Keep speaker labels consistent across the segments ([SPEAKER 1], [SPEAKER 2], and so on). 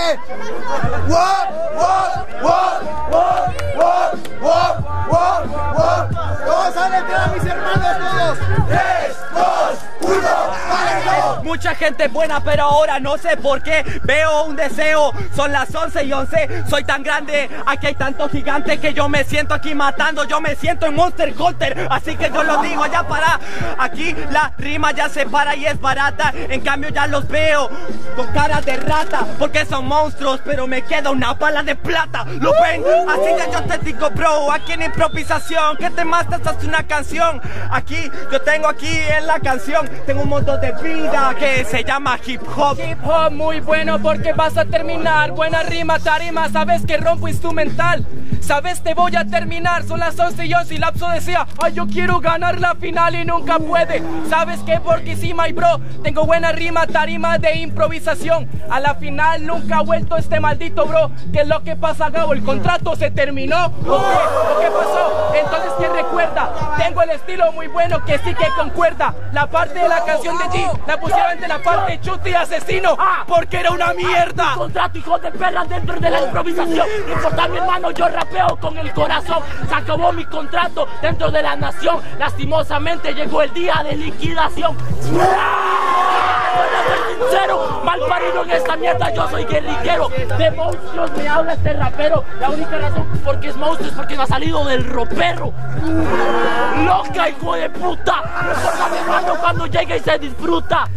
[SPEAKER 1] What?
[SPEAKER 2] What? Gente buena, pero ahora no sé por qué veo un deseo. Son las 11 y 11, soy tan grande, aquí hay tanto gigante que yo me siento aquí matando, yo me siento en Monster Hunter, así que yo lo digo ya para. Aquí la rima ya se para y es barata, en cambio ya los veo con cara de rata, porque son monstruos, pero me queda una bala de plata. ¿Lo ven? Así que yo te digo, bro, aquí en improvisación, que te matas hasta una canción. Aquí, yo tengo aquí en la canción, tengo un montón de vida que se llama hip hop.
[SPEAKER 3] Hip hop muy bueno porque vas a terminar. Buena rima, tarima, sabes que rompo instrumental. Sabes te voy a terminar, son las 11 y 11 y Lapso decía, ay yo quiero ganar la final y nunca puede. Sabes que porque sí, my bro, tengo buena rima, tarima de improvisación. A la final nunca ha vuelto este maldito bro. ¿Qué es lo que pasa, Gabo? ¿El contrato se terminó? ¿O qué? ¿O qué pasó? Entonces, ¿quién recuerda? Tengo el estilo muy bueno que sí que concuerda. La parte de la canción de G la pusieron de la parte Chuti Asesino porque era una mierda.
[SPEAKER 4] contrato, hijo de perra, dentro de la improvisación. No importa, mi hermano, yo con el corazón. Se acabó mi contrato dentro de la nación. Lastimosamente llegó el día de liquidación. Sincero, mal parido en esta mierda, yo soy guerrillero. De monstruos me habla este rapero. La única razón porque es monstruo es porque no ha salido del ropero. Loca, hijo de puta. No importa, mi hermano, cuando llega y se disfruta.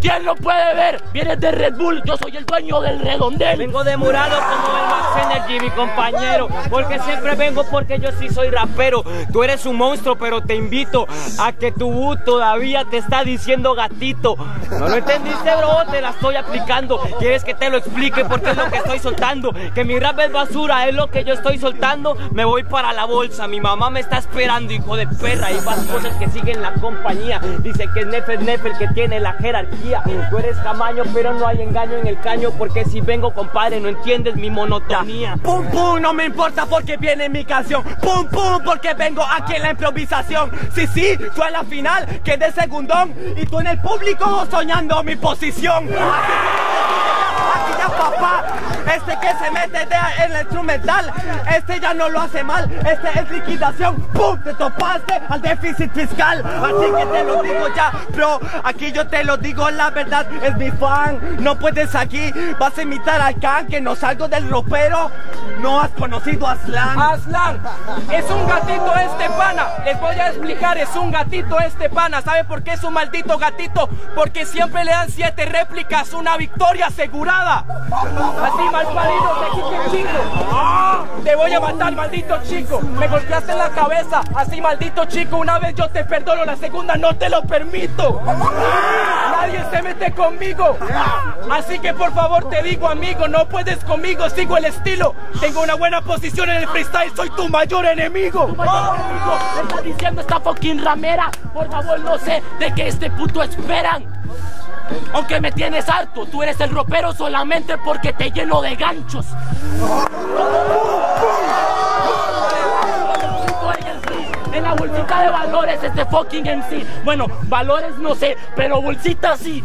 [SPEAKER 4] ¿Quién lo puede ver? Vienes de Red Bull, yo soy el dueño del redondel.
[SPEAKER 2] Vengo de morado como el Max Energy, mi compañero. Porque siempre vengo porque yo sí soy rapero. Tú eres un monstruo, pero te invito a que tu bu todavía te está diciendo gatito. ¿No lo entendiste, bro? Te la estoy aplicando. ¿Quieres que te lo explique porque es lo que estoy soltando? Que mi rap es basura, es lo que yo estoy soltando. Me voy para la bolsa. Mi mamá me está esperando, hijo de perra. Hay más cosas que siguen la compañía. Dice que es Nefel Nefel que tiene la jerarquía. Tú eres tamaño, pero no hay engaño en el caño. Porque si vengo, compadre, no entiendes mi monotonía. Pum, pum, no me importa porque viene mi canción. Pum, pum, porque vengo aquí en la improvisación. Sí, sí, tú en la final, quedé segundón. Y tú en el público soñando mi posición. Aquí ya papá, este que se mete en el instrumental, este ya no lo hace mal, este es liquidación, ¡pum! Te topaste al déficit fiscal, así que te lo digo ya, bro, aquí yo te lo digo, la verdad es mi fan, no puedes aquí, vas a imitar al can, que no salgo del ropero, no has conocido a Slan.
[SPEAKER 3] Aslan, es un gatito este pana. Les voy a explicar, es un gatito este pana. ¿Sabe por qué es un maldito gatito? Porque siempre le dan siete réplicas, una victoria asegurada. Así, mal parido, te chico. ¡Ah! Te voy a matar, maldito chico. Me golpeaste en la cabeza. Así, maldito chico, una vez yo te perdono, la segunda no te lo permito. Nadie se mete conmigo. Así que por favor te digo, amigo, no puedes conmigo, sigo el estilo. Tengo una buena posición en el freestyle, soy tu mayor enemigo.
[SPEAKER 4] Amigo, me está diciendo esta fucking ramera. Por favor, no sé de qué este puto esperan. Aunque me tienes harto, tú eres el ropero solamente porque te lleno de ganchos. En la bolsita de valores este fucking sí. Bueno, valores no sé, pero bolsita sí.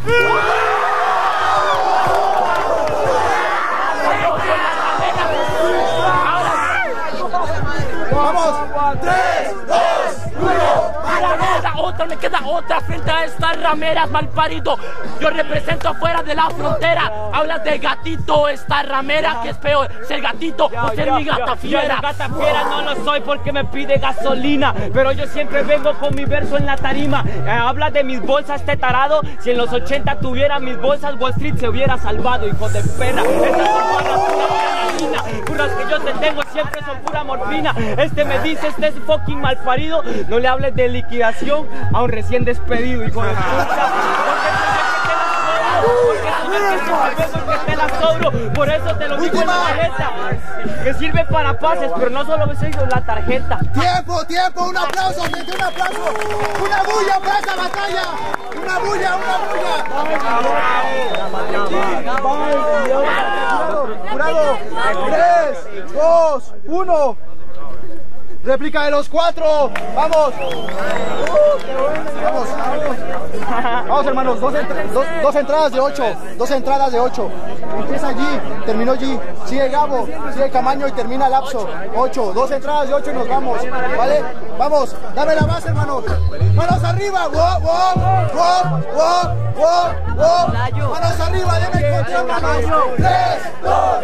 [SPEAKER 4] Otra, me queda otra frente a estas rameras mal parido. Yo represento afuera de la frontera. Hablas de gatito, esta ramera, que es peor, ser gatito o ser mi gata fiera.
[SPEAKER 2] gata fiera no lo soy porque me pide gasolina, pero yo siempre vengo con mi verso en la tarima. Eh, habla de mis bolsas, este tarado. Si en los 80 tuviera mis bolsas, Wall Street se hubiera salvado, hijo de perra. Estas son adrenalina. Puras que yo te tengo siempre son pura morfina. Este me dice, este es fucking mal parido. No le hables de liquidación a un recién despedido, hijo de puta. Porque soy el que te la sobro, porque soy el que te porque te la sobro. Por eso te lo digo en la tarjeta. Me sirve para pases, pero no solo me sirve la tarjeta.
[SPEAKER 1] Tiempo, tiempo, un aplauso, gente, un aplauso. Una bulla para esa batalla. Una bulla, una bulla. 3, 2, 1. Réplica de los cuatro. Vamos. Vamos. Vamos, hermanos. Dos, entra- dos- dos entradas de ocho. Dos entradas de ocho. Empieza G, terminó G. Sigue Gabo, sigue Camaño y termina Lapso. Ocho. Dos entradas de ocho y nos vamos. ¿Vale? Vamos. Dame la base, hermano. Manos arriba. Wow, wow, wow, wow, wow. Manos arriba. Deme el control, hermanos. Tres, dos.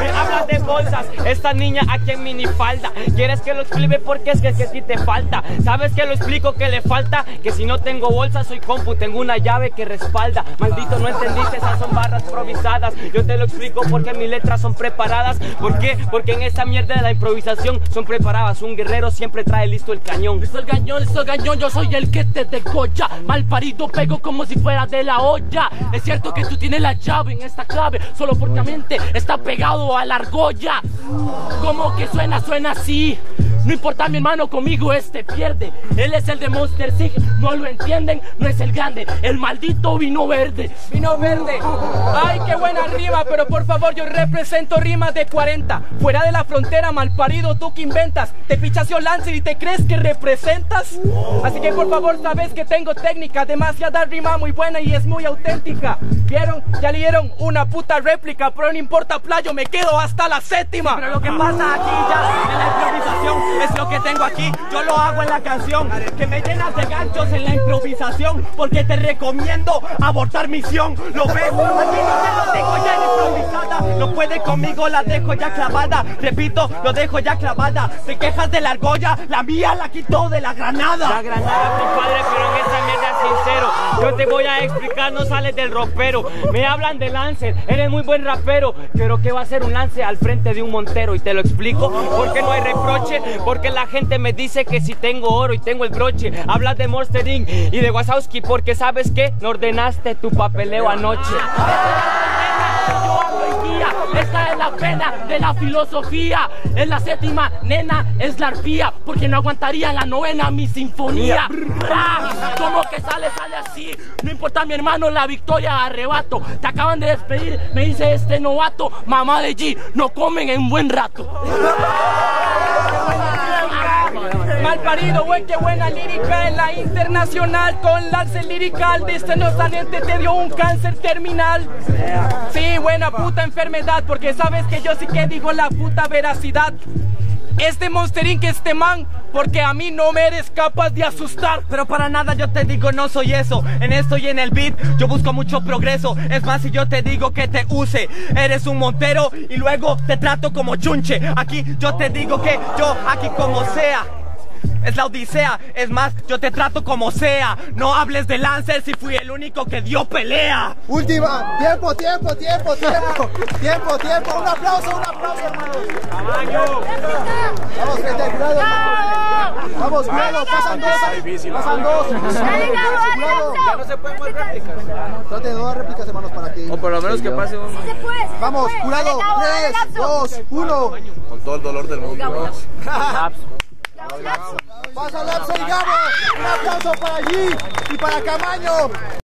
[SPEAKER 2] Me hablas de bolsas, esta niña aquí en minifalda. ¿Quieres que lo explique? Porque es que, que a ti te falta. ¿Sabes que lo explico que le falta? Que si no tengo bolsa soy compu, tengo una llave que respalda. Maldito, no entendiste, esas son barras improvisadas. Yo te lo explico porque mis letras son preparadas. ¿Por qué? Porque en esta mierda de la improvisación son preparadas. Un guerrero siempre trae listo el cañón.
[SPEAKER 4] Listo el cañón, listo el cañón, yo soy el que te degolla. Mal parido pego como si fuera de la olla. Es cierto que tú tienes la llave en esta clave, solo porque la mente está pegado a la argolla. Como que suena, suena así. Yeah. No importa mi hermano, conmigo este pierde. Él es el de Monster Sig, no lo entienden, no es el grande, el maldito vino verde.
[SPEAKER 3] Vino verde. Ay, qué buena rima, pero por favor yo represento rimas de 40. Fuera de la frontera, malparido, tú que inventas. Te fichas yo Lancer y te crees que representas. Así que por favor sabes que tengo técnica, demasiada rima muy buena y es muy auténtica. ¿Vieron? Ya leyeron una puta réplica, pero no importa playo, me quedo hasta la séptima.
[SPEAKER 2] Pero lo que pasa aquí ya en la improvisación es lo que tengo aquí. Yo lo hago en la canción. Que me llenas de ganchos en la improvisación. Porque te recomiendo abortar misión. ¿Lo ves? Aquí no te lo tengo ya en improvisada. No puede conmigo, la dejo ya clavada. Repito, lo dejo ya clavada. Te quejas de la argolla, la mía la quitó de la granada. La granada, mi padre, pero en esta mierda sincero. Yo te voy a explicar, no sales del ropero. Me hablan de Lancer, eres muy buen rapero. Pero ¿qué va a ser un lance al frente de un montero? Y te lo explico, porque no hay reproche. Porque la gente me dice que si tengo oro y tengo el broche. Hablas de Monster Inc. y de Wazowski, porque sabes que no ordenaste tu papeleo anoche.
[SPEAKER 4] Esta es la pena de la filosofía. Es la séptima, nena, es la arpía, porque no aguantaría la novena mi sinfonía. Ah, Como que sale, sale así. No importa mi hermano, la victoria arrebato. Te acaban de despedir, me dice este novato. Mamá de G, no comen en buen rato.
[SPEAKER 3] Mal parido, güey, qué buena lírica en la internacional con lance lirical. Dice no saliente te dio un cáncer terminal. Sí, buena puta enfermedad, porque sabes que yo sí que digo la puta veracidad. Este monsterín que este man, porque a mí no me eres capaz de asustar.
[SPEAKER 2] Pero para nada yo te digo no soy eso En esto y en el beat yo busco mucho progreso Es más si yo te digo que te use Eres un montero y luego te trato como chunche Aquí yo te digo que yo aquí como sea es la odisea, es más, yo te trato como sea No hables de Lancer si fui el único que dio pelea
[SPEAKER 1] Última. Tiempo, tiempo, tiempo, tiempo. Tiempo, tiempo. Un aplauso, un aplauso, hermano. Vamos, gente, cuidado. hermano. Vamos, cuidado. Pasan dos. Pasan dos. No se pueden más réplicas. Traten de no dar réplicas, hermanos, para que.
[SPEAKER 5] O por lo menos que pase un...
[SPEAKER 1] Vamos, Tres,
[SPEAKER 6] Lapso.
[SPEAKER 1] dos, uno.
[SPEAKER 5] Con todo el dolor del mundo.
[SPEAKER 1] Pasa Lapso y. Un aplauso para allí y para Camaño.